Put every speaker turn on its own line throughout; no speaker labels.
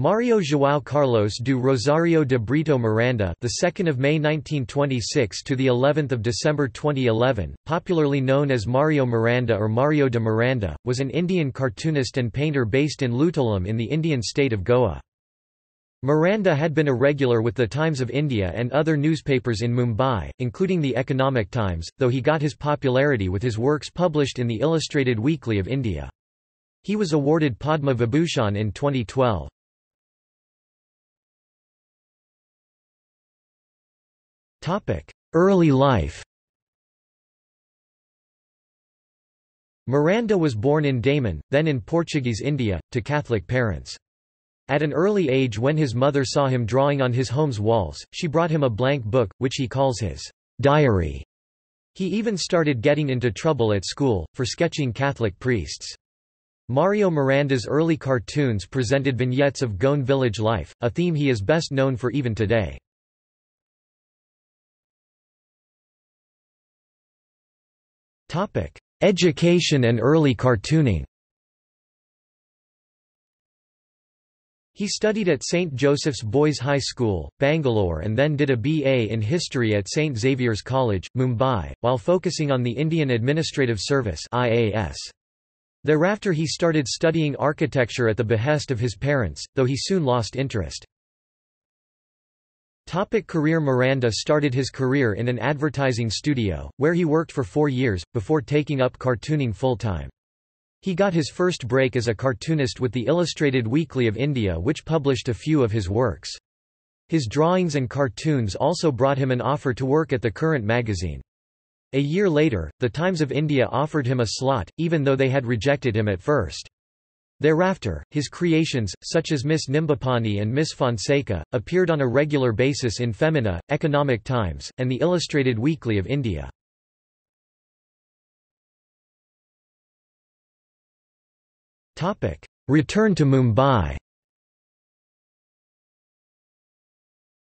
Mario João Carlos do Rosário de Brito Miranda, the 2nd of May 1926 to the 11th of December 2011, popularly known as Mario Miranda or Mario de Miranda, was an Indian cartoonist and painter based in Loutolim in the Indian state of Goa. Miranda had been a regular with the Times of India and other newspapers in Mumbai, including the Economic Times, though he got his popularity with his works published in the Illustrated Weekly of India. He was awarded Padma Vibhushan in 2012. Early life Miranda was born in Daman, then in Portuguese India, to Catholic parents. At an early age when his mother saw him drawing on his home's walls, she brought him a blank book, which he calls his diary. He even started getting into trouble at school, for sketching Catholic priests. Mario Miranda's early cartoons presented vignettes of Goan village life, a theme he is best known for even today. Topic: Education and early cartooning. He studied at St. Joseph's Boys High School, Bangalore and then did a BA in History at St. Xavier's College, Mumbai, while focusing on the Indian Administrative Service IAS. Thereafter he started studying architecture at the behest of his parents, though he soon lost interest. Topic career Miranda started his career in an advertising studio, where he worked for four years, before taking up cartooning full-time. He got his first break as a cartoonist with the Illustrated Weekly of India which published a few of his works. His drawings and cartoons also brought him an offer to work at the Current magazine. A year later, the Times of India offered him a slot, even though they had rejected him at first. Thereafter, his creations, such as Miss Nimbupani and Miss Fonseca, appeared on a regular basis in Femina, Economic Times, and the Illustrated Weekly of India. Return to Mumbai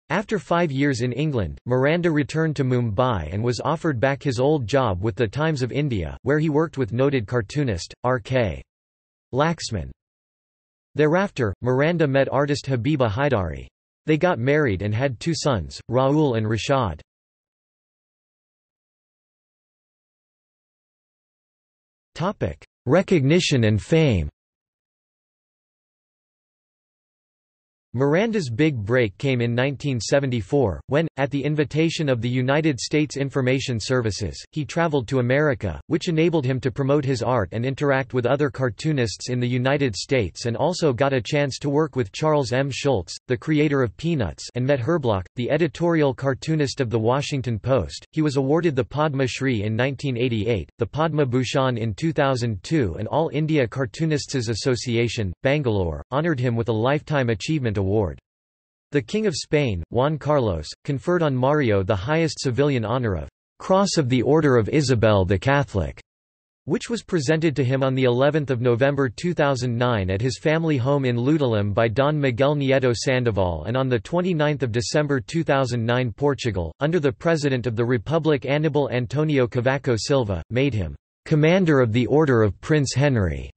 After five years in England, Miranda returned to Mumbai and was offered back his old job with the Times of India, where he worked with noted cartoonist, R.K. Laxman. Thereafter, Miranda met artist Habiba Haidari. They got married and had two sons, Raul and Rashad. Recognition and fame Miranda's big break came in 1974, when, at the invitation of the United States Information Services, he traveled to America, which enabled him to promote his art and interact with other cartoonists in the United States and also got a chance to work with Charles M. Schulz, the creator of Peanuts and met Herblock, the editorial cartoonist of The Washington Post. He was awarded the Padma Shri in 1988, the Padma Bhushan in 2002 and All India Cartoonists Association, Bangalore, honoured him with a Lifetime Achievement Award. The King of Spain, Juan Carlos, conferred on Mario the highest civilian honor of Cross of the Order of Isabel the Catholic, which was presented to him on the 11th of November 2009 at his family home in Loutolim by Don Miguel Nieto Sandoval and on the 29th of December 2009 Portugal, under the President of the Republic Anibal Antonio Cavaco Silva, made him Commander of the Order of Prince Henry,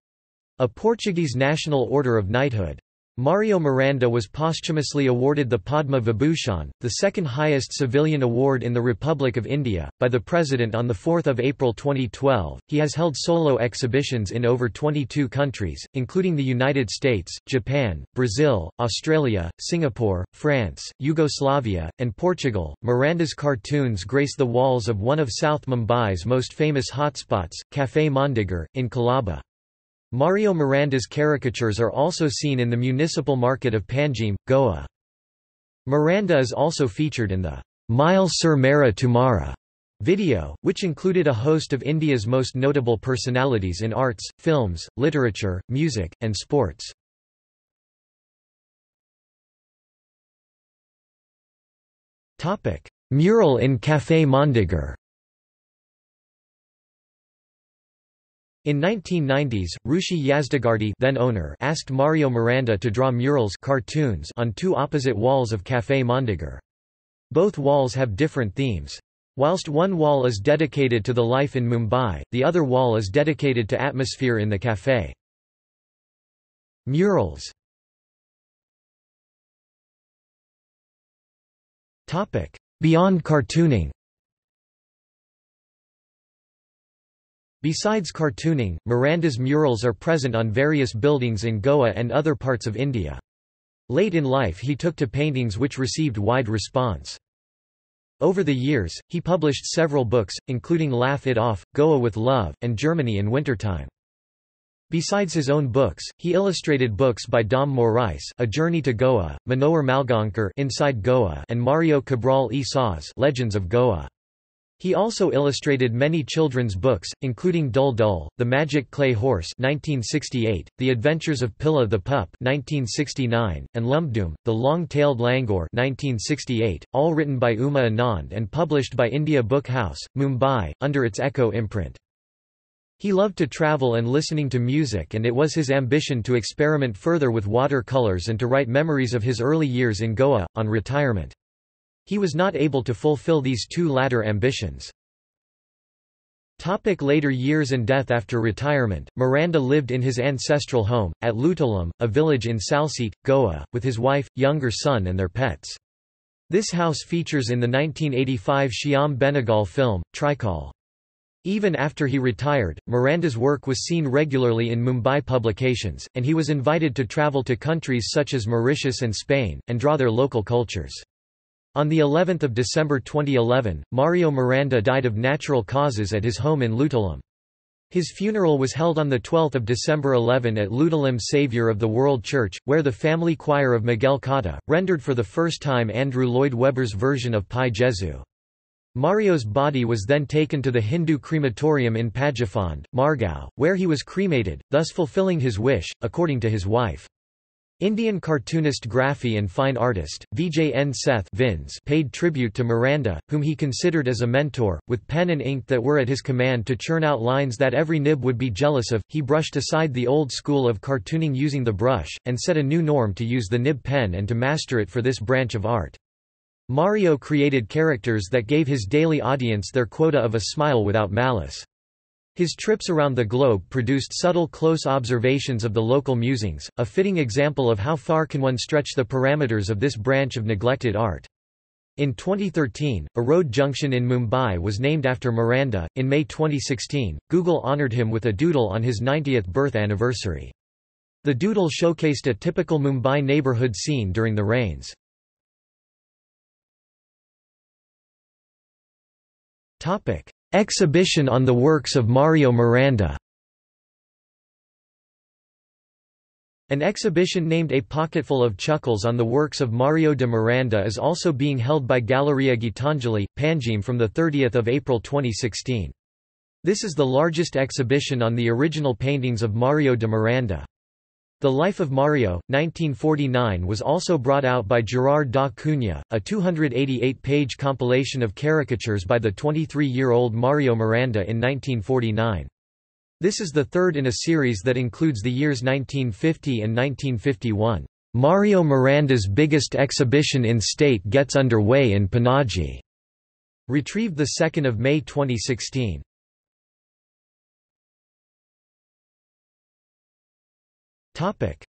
a Portuguese national order of knighthood. Mario Miranda was posthumously awarded the Padma Vibhushan, the second highest civilian award in the Republic of India, by the President on 4 April 2012. He has held solo exhibitions in over 22 countries, including the United States, Japan, Brazil, Australia, Singapore, France, Yugoslavia, and Portugal. Miranda's cartoons grace the walls of one of South Mumbai's most famous hotspots, Café Mondegar, in Colaba. Mario Miranda's caricatures are also seen in the municipal market of Panjim, Goa. Miranda is also featured in the Mile Sur Mera Tumara video, which included a host of India's most notable personalities in arts, films, literature, music, and sports. Mural in Café Mondegar In 1990s, Rushi Yazdagardi then owner asked Mario Miranda to draw murals cartoons on two opposite walls of Café Mondegar. Both walls have different themes. Whilst one wall is dedicated to the life in Mumbai, the other wall is dedicated to atmosphere in the café. Murals Beyond cartooning Besides cartooning, Miranda's murals are present on various buildings in Goa and other parts of India. Late in life he took to paintings which received wide response. Over the years, he published several books, including Laugh It Off, Goa with Love, and Germany in Wintertime. Besides his own books, he illustrated books by Dom Moraes A Journey to Goa, Manohar Malgaonkar Inside Goa and Mario Cabral e Legends of Goa. He also illustrated many children's books, including Dul Dul, The Magic Clay Horse 1968, The Adventures of Pilla the Pup 1969, and Lumbdoom, The Long-Tailed Langur 1968, all written by Uma Anand and published by India Book House, Mumbai, under its Echo imprint. He loved to travel and listening to music and it was his ambition to experiment further with watercolors and to write memories of his early years in Goa, on retirement. He was not able to fulfill these two latter ambitions. Topic later years and death After retirement, Miranda lived in his ancestral home, at Loutolim, a village in Salsette, Goa, with his wife, younger son and their pets. This house features in the 1985 Shyam Benegal film, Trikal. Even after he retired, Miranda's work was seen regularly in Mumbai publications, and he was invited to travel to countries such as Mauritius and Spain, and draw their local cultures. On the 11th of December 2011, Mario Miranda died of natural causes at his home in Loutolim. His funeral was held on 12 December 11 at Loutolim Saviour of the World Church, where the family choir of Miguel Cotta, rendered for the first time Andrew Lloyd Webber's version of Pai Jesu. Mario's body was then taken to the Hindu crematorium in Pajifond, Margao, where he was cremated, thus fulfilling his wish, according to his wife. Indian cartoonist graphy and fine artist, Vijay N. Seth Vins paid tribute to Miranda, whom he considered as a mentor, with pen and ink that were at his command to churn out lines that every nib would be jealous of. He brushed aside the old school of cartooning using the brush, and set a new norm to use the nib pen and to master it for this branch of art. Mario created characters that gave his daily audience their quota of a smile without malice. His trips around the globe produced subtle close observations of the local musings, a fitting example of how far can one stretch the parameters of this branch of neglected art. In 2013, a road junction in Mumbai was named after Miranda. In May 2016, Google honored him with a doodle on his 90th birth anniversary. The doodle showcased a typical Mumbai neighborhood scene during the rains. Topic: Exhibition on the works of Mario Miranda An exhibition named A Pocketful of Chuckles on the works of Mario de Miranda is also being held by Galleria Gitanjali, Panjim from 30 April 2016. This is the largest exhibition on the original paintings of Mario de Miranda. The Life of Mario, 1949 was also brought out by Gerard da Cunha, a 288-page compilation of caricatures by the 23-year-old Mario Miranda in 1949. This is the third in a series that includes the years 1950 and 1951. Mario Miranda's biggest exhibition in state gets underway in Panaji. Retrieved 2 May 2016.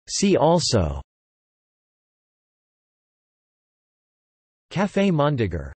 See also. Café Mondegar